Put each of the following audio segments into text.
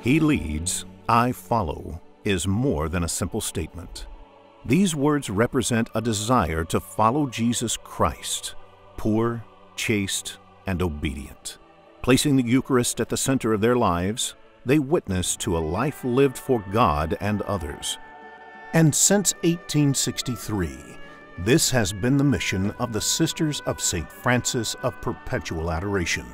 He leads, I follow, is more than a simple statement. These words represent a desire to follow Jesus Christ, poor, chaste, and obedient. Placing the Eucharist at the center of their lives, they witness to a life lived for God and others. And since 1863, this has been the mission of the Sisters of St. Francis of Perpetual Adoration.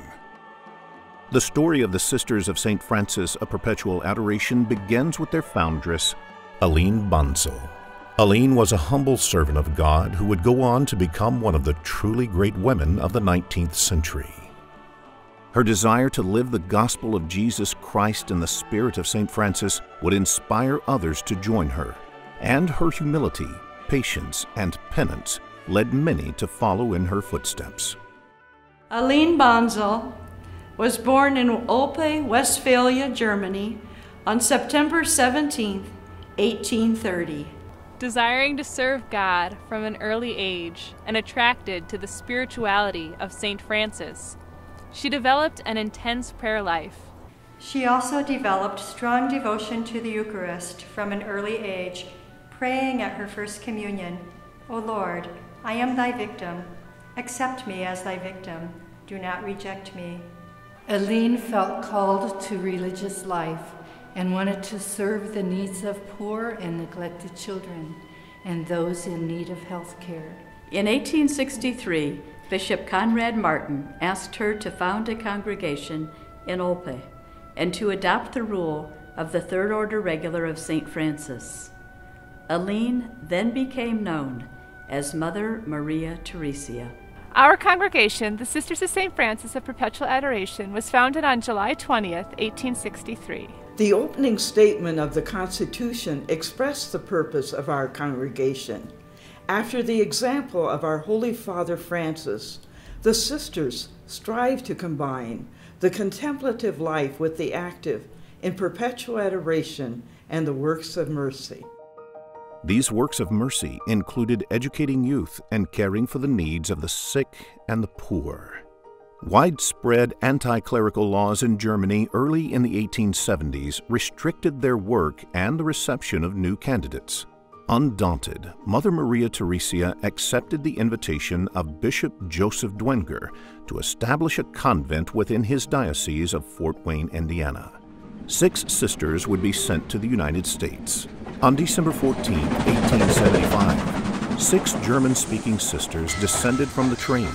The story of the Sisters of St. Francis of Perpetual Adoration begins with their foundress, Aline Bonzel. Aline was a humble servant of God who would go on to become one of the truly great women of the 19th century. Her desire to live the gospel of Jesus Christ in the spirit of St. Francis would inspire others to join her, and her humility patience, and penance led many to follow in her footsteps. Aline Bonzel was born in Olpe, Westphalia, Germany on September 17, 1830. Desiring to serve God from an early age and attracted to the spirituality of St. Francis, she developed an intense prayer life. She also developed strong devotion to the Eucharist from an early age praying at her first communion, O Lord, I am thy victim. Accept me as thy victim. Do not reject me. Aline felt called to religious life and wanted to serve the needs of poor and neglected children and those in need of health care. In 1863, Bishop Conrad Martin asked her to found a congregation in Olpe and to adopt the rule of the Third Order Regular of St. Francis. Aline then became known as Mother Maria Theresia. Our congregation, the Sisters of St. Francis of Perpetual Adoration, was founded on July 20th, 1863. The opening statement of the Constitution expressed the purpose of our congregation. After the example of our Holy Father Francis, the sisters strive to combine the contemplative life with the active in perpetual adoration and the works of mercy. These works of mercy included educating youth and caring for the needs of the sick and the poor. Widespread anti clerical laws in Germany early in the 1870s restricted their work and the reception of new candidates. Undaunted, Mother Maria Theresia accepted the invitation of Bishop Joseph Dwenger to establish a convent within his diocese of Fort Wayne, Indiana. Six sisters would be sent to the United States. On December 14, 1875, six German-speaking sisters descended from the train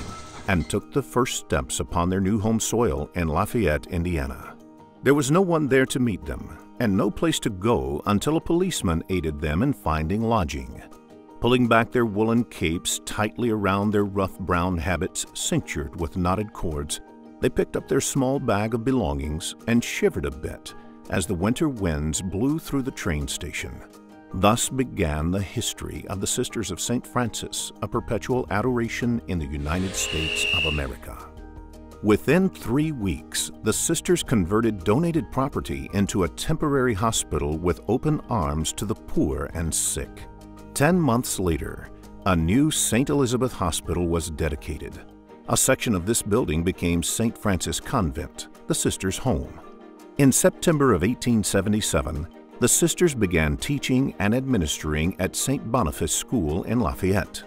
and took the first steps upon their new home soil in Lafayette, Indiana. There was no one there to meet them, and no place to go until a policeman aided them in finding lodging. Pulling back their woolen capes tightly around their rough brown habits cinctured with knotted cords, they picked up their small bag of belongings and shivered a bit as the winter winds blew through the train station. Thus began the history of the Sisters of St. Francis, a perpetual adoration in the United States of America. Within three weeks, the sisters converted donated property into a temporary hospital with open arms to the poor and sick. Ten months later, a new St. Elizabeth Hospital was dedicated. A section of this building became St. Francis Convent, the sisters' home. In September of 1877, the sisters began teaching and administering at St. Boniface School in Lafayette.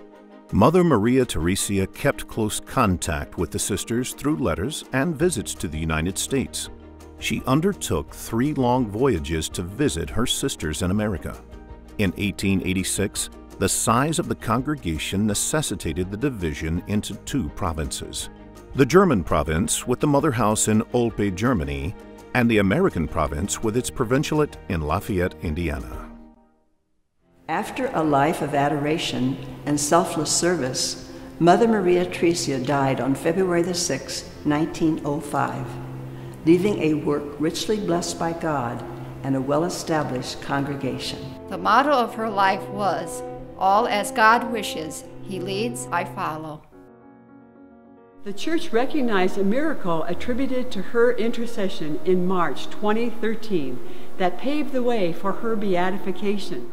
Mother Maria Theresia kept close contact with the sisters through letters and visits to the United States. She undertook three long voyages to visit her sisters in America. In 1886, the size of the congregation necessitated the division into two provinces. The German province, with the mother house in Olpe, Germany, and the American province with its provincialate in Lafayette, Indiana. After a life of adoration and selfless service, Mother Maria Theresia died on February the 6, 1905, leaving a work richly blessed by God and a well established congregation. The motto of her life was All as God wishes, He leads, I follow. The church recognized a miracle attributed to her intercession in March 2013 that paved the way for her beatification.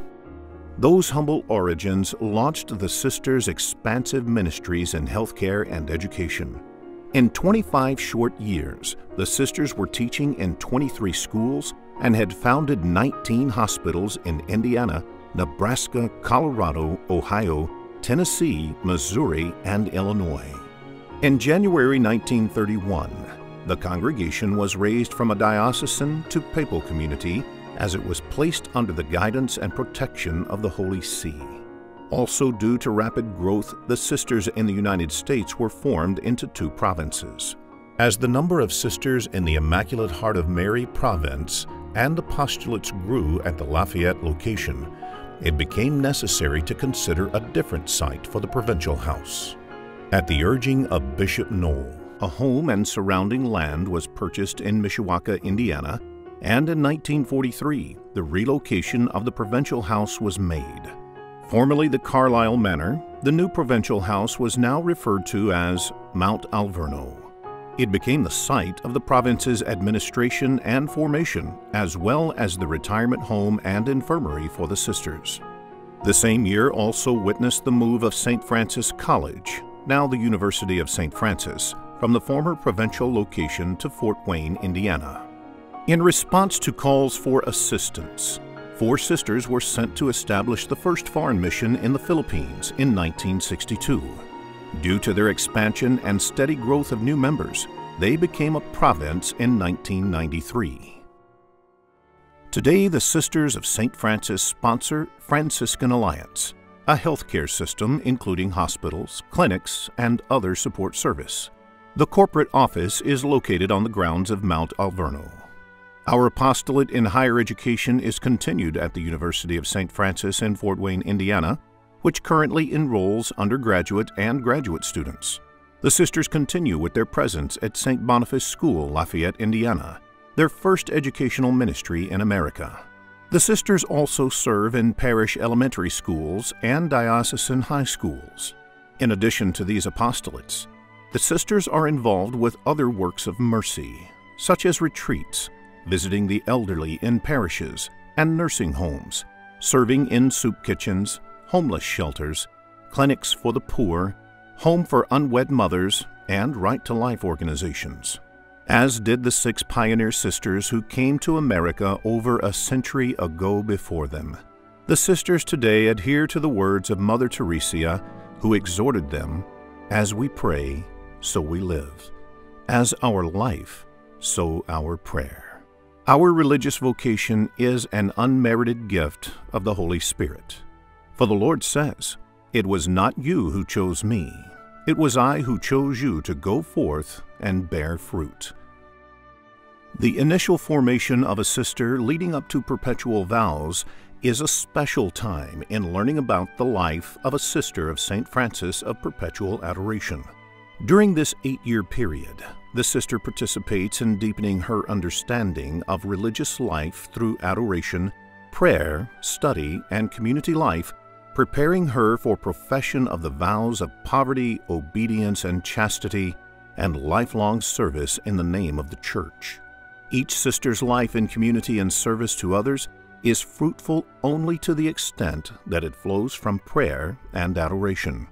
Those humble origins launched the sisters' expansive ministries in healthcare and education. In 25 short years, the sisters were teaching in 23 schools, and had founded 19 hospitals in Indiana, Nebraska, Colorado, Ohio, Tennessee, Missouri, and Illinois. In January 1931, the congregation was raised from a diocesan to papal community as it was placed under the guidance and protection of the Holy See. Also, due to rapid growth, the sisters in the United States were formed into two provinces. As the number of sisters in the Immaculate Heart of Mary province and apostolates grew at the Lafayette location, it became necessary to consider a different site for the provincial house. At the urging of Bishop Noll, a home and surrounding land was purchased in Mishawaka, Indiana, and in 1943, the relocation of the provincial house was made. Formerly the Carlisle Manor, the new provincial house was now referred to as Mount Alverno. It became the site of the province's administration and formation, as well as the retirement home and infirmary for the sisters. The same year also witnessed the move of St. Francis College, now the University of St. Francis, from the former provincial location to Fort Wayne, Indiana. In response to calls for assistance, four sisters were sent to establish the first foreign mission in the Philippines in 1962. Due to their expansion and steady growth of new members, they became a province in 1993. Today, the Sisters of St. Francis sponsor Franciscan Alliance, a healthcare system including hospitals, clinics, and other support service. The corporate office is located on the grounds of Mount Alverno. Our apostolate in higher education is continued at the University of St. Francis in Fort Wayne, Indiana, which currently enrolls undergraduate and graduate students. The sisters continue with their presence at St. Boniface School, Lafayette, Indiana, their first educational ministry in America. The sisters also serve in parish elementary schools and diocesan high schools. In addition to these apostolates, the sisters are involved with other works of mercy, such as retreats, visiting the elderly in parishes and nursing homes, serving in soup kitchens, homeless shelters, clinics for the poor, home for unwed mothers, and Right to Life organizations as did the six pioneer sisters who came to America over a century ago before them. The sisters today adhere to the words of Mother Teresa, who exhorted them, As we pray, so we live. As our life, so our prayer. Our religious vocation is an unmerited gift of the Holy Spirit. For the Lord says, It was not you who chose me, it was I who chose you to go forth and bear fruit. The initial formation of a sister leading up to perpetual vows is a special time in learning about the life of a sister of St. Francis of Perpetual Adoration. During this eight year period, the sister participates in deepening her understanding of religious life through adoration, prayer, study, and community life, preparing her for profession of the vows of poverty, obedience, and chastity, and lifelong service in the name of the Church. Each sister's life in community and service to others is fruitful only to the extent that it flows from prayer and adoration.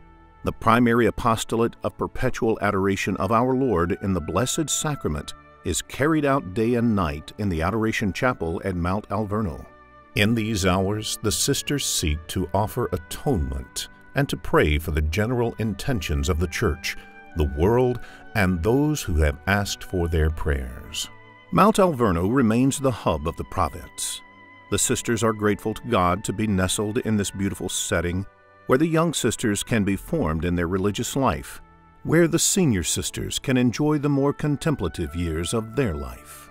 The primary apostolate of perpetual adoration of our Lord in the Blessed Sacrament is carried out day and night in the Adoration Chapel at Mount Alverno. In these hours, the sisters seek to offer atonement and to pray for the general intentions of the Church, the world, and those who have asked for their prayers. Mount Alverno remains the hub of the province. The sisters are grateful to God to be nestled in this beautiful setting where the young sisters can be formed in their religious life, where the senior sisters can enjoy the more contemplative years of their life,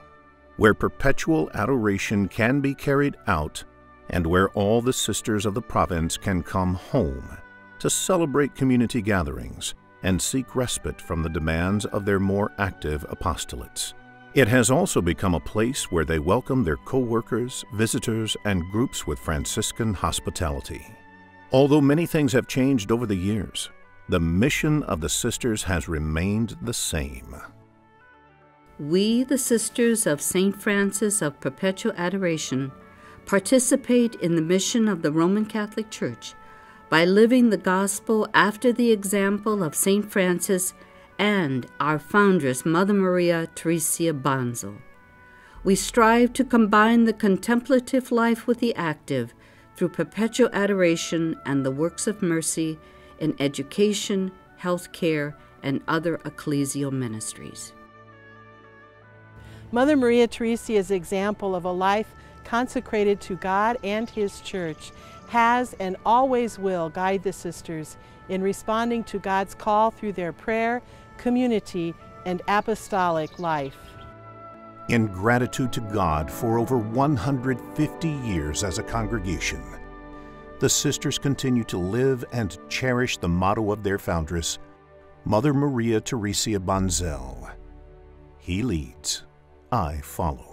where perpetual adoration can be carried out, and where all the sisters of the province can come home to celebrate community gatherings and seek respite from the demands of their more active apostolates. It has also become a place where they welcome their co workers, visitors, and groups with Franciscan hospitality. Although many things have changed over the years, the mission of the sisters has remained the same. We, the Sisters of St. Francis of Perpetual Adoration, participate in the mission of the Roman Catholic Church by living the gospel after the example of St. Francis and our foundress, Mother Maria Theresia Bonzel. we strive to combine the contemplative life with the active through perpetual adoration and the works of mercy in education, health care, and other ecclesial ministries. Mother Maria Theresia's example of a life consecrated to God and His Church has and always will guide the sisters in responding to God's call through their prayer, community, and apostolic life. In gratitude to God for over 150 years as a congregation, the sisters continue to live and cherish the motto of their foundress, Mother Maria Theresia Bonzel. He leads, I follow.